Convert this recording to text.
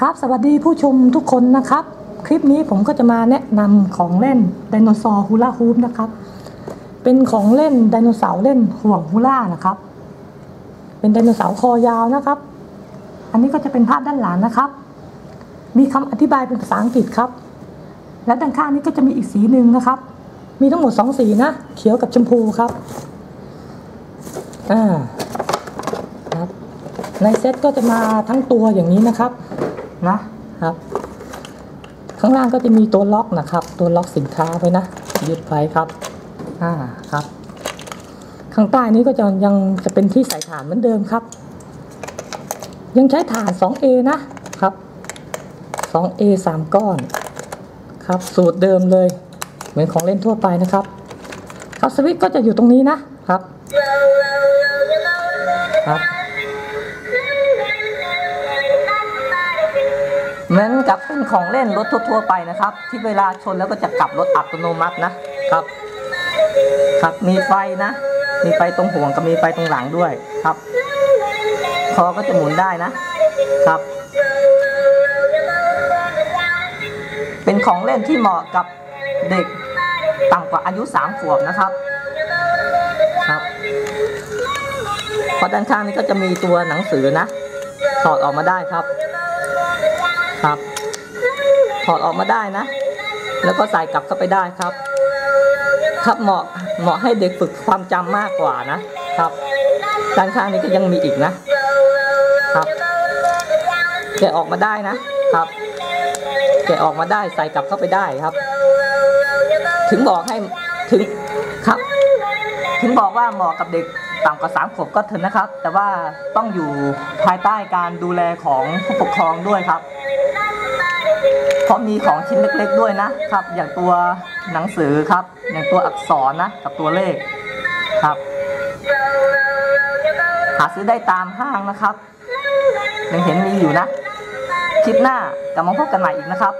ครับสวัสดีผู้ชมทุกคนนะครับ คลิปนี้ผมก็จะมาแนะนำของเล่นไดโนเสาร์ฮูลาฮูปนะครับ เป็นของเล่นไดโนเสาร์เล่นห่วงฮูล่านะครับ เป็นไดโนเสาร์คอยาวนะครับ อันนี้ก็จะเป็นภาพด้านหลังนะครับ มีคำอธิบายเป็นภาษาอังกฤษครับ และด้านข้างนี้ก็จะมีอีกสีหนึ่งนะครับ มีทั้งหมดสองสีนะ เขียวกับชมพูครับอ่าครับในเซ็ตก็จะมาทั้งตัวอย่างนี้นะครับ นะครับข้างล่างก็จะมีตัวล็อกนะครับ ตัวล็อกสินค้าไว้นะยึดไว้ครับอ่าครับ ข้างใต้นี้ก็จะยังจะเป็นที่ใส่ถ่านเหมือนเดิมครับ ยังใช้ถ่าน 2A นะครับ 2A 3 ก้อนครับ สูตรเดิมเลย เหมือนของเล่นทั่วไปนะครับ ครับสวิตช์ก็จะอยู่ตรงนี้นะครับครับ เหมือนกับเป็นของเล่นรถทั่วๆไปนะครับ ที่เวลาชนแล้วก็จะกลับรถอัตโนมัตินะครับ ครับมีไฟนะ มีไฟตรงห่วงกับมีไฟตรงหลังด้วยครับ คอก็จะหมุนได้นะครับ เป็นของเล่นที่เหมาะกับเด็กต่ำกว่าอายุ3ขวบนะครับครับพราะด้านข้างนี้ก็จะมีตัวหนังสือนะถอดออกมาได้ครับ ครับ ถอดออกมาได้นะ แล้วก็ใส่กลับเข้าไปได้ครับ ครับเหมาะเหมาะให้เด็กฝึกความจำมากกว่านะครับด้านข้างนี้ก็ยังมีอีกนะครับแกะออกมาได้นะครับแกะออกมาได้ใส่กลับเข้าไปได้ครับ ถึงบอกให้ถึงครับ ถึงบอกว่าเหมาะกับเด็กต่ำกว่าสามขวบก็เถอะนะครับ แต่ว่าต้องอยู่ภายใต้การดูแลของผู้ปกครองด้วยครับ เพราะมีของชิ้นเล็กๆด้วยนะครับ อย่างตัวหนังสือครับ อย่างตัวอักษรนะ กับตัวเลขครับ หาซื้อได้ตามห้างนะครับยังเห็นมีอยู่นะ คลิปหน้ากลับมาพบกันใหม่อีกนะครับ